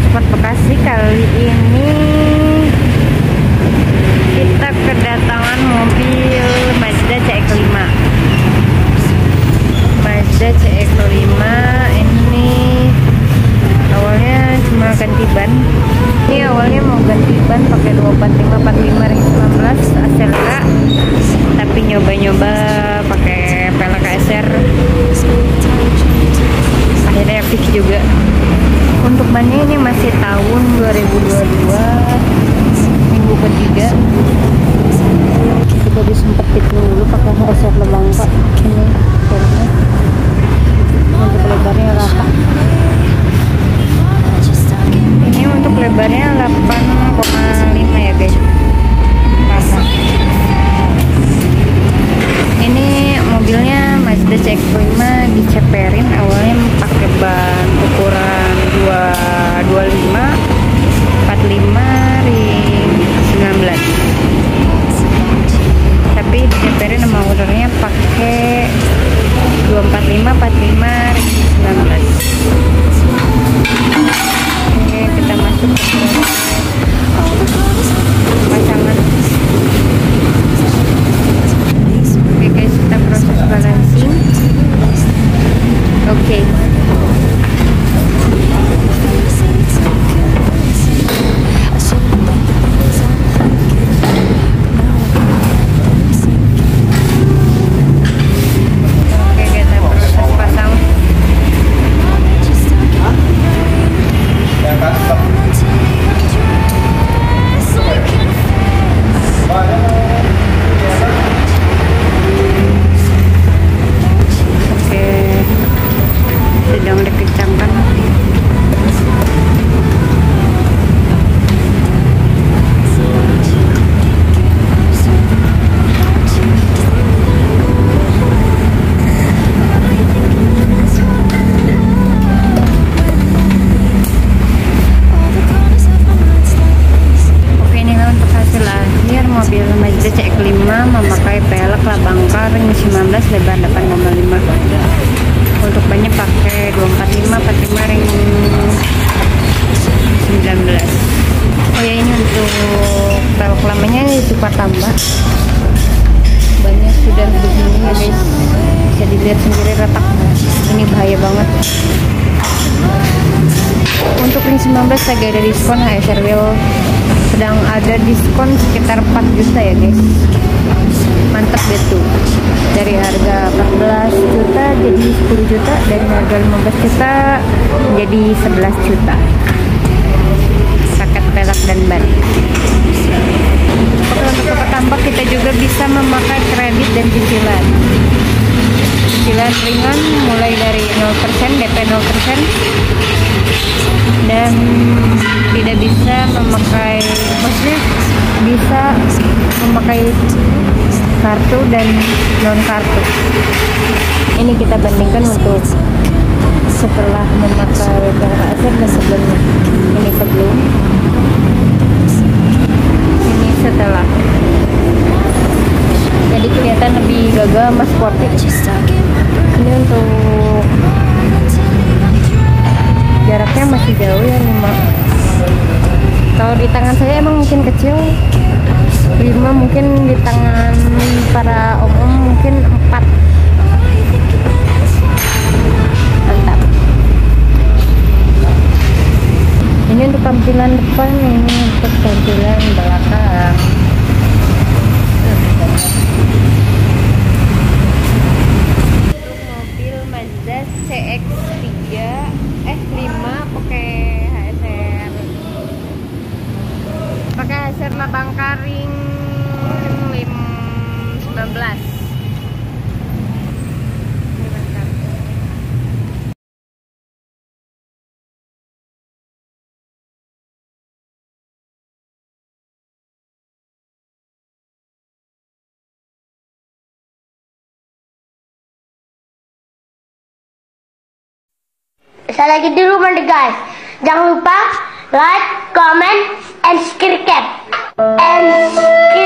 Motorsport Bekasi kali ini. Kita kedatangan mobil Mazda CX-5 Mazda CX-5 ini awalnya cuma ganti ban. Ini awalnya mau ganti ban pakai 245 45 ring 19 Acelera tapi nyoba-nyoba pakai pelek ASR akhirnya fix juga untuk bannya ini masih tahun 2022 minggu ketiga. Kita disempetin dulu pakai HSR Lebangka ini filmnya untuk lebarnya rata. Ini untuk lebarnya 8,5 ya guys. Rata. Ini mobilnya Mazda CX-5 diceperin awalnya pakai ban ukuran 45 memakai pelek labangka ring 19 lebar 8,5 untuk bannya pakai 245 45 ring 19 oh ya ini untuk pelek lamanya cepat tambah. Bannya sudah begini ya guys. Bisa dilihat sendiri retak. Ini bahaya banget. Untuk ring 19 lagi ada diskon HSR Wheel sedang ada diskon sekitar 4 juta ya guys mantap deh tuh. Dari harga 14 juta jadi 10 juta dari harga 15 juta jadi 11 juta. Paket pelak dan ban. Untuk paket tampak kita juga bisa memakai kredit dan cicilan. Cicilan ringan mulai dari 0% DP 0% dan tidak bisa memakai maksudnya bisa memakai kartu dan non kartu. Ini kita bandingkan untuk setelah memakai aset dan sebelumnya. Ini sebelum. Ini setelah. Jadi kelihatan lebih gagah mas sporty. Ini untuk jaraknya masih jauh ya 5 kalau di tangan saya emang mungkin kecil 5 mungkin di tangan para om-om mungkin 4 mantap. Ini untuk tampilan depan ini untuk tampilan belakang. Mobil Mazda CX-3 5 pakai HSR pakai HSR labang karing 19 Ini mantap. Saya lagi di rumah nih guys. Jangan lupa like, comment, and subscribe. And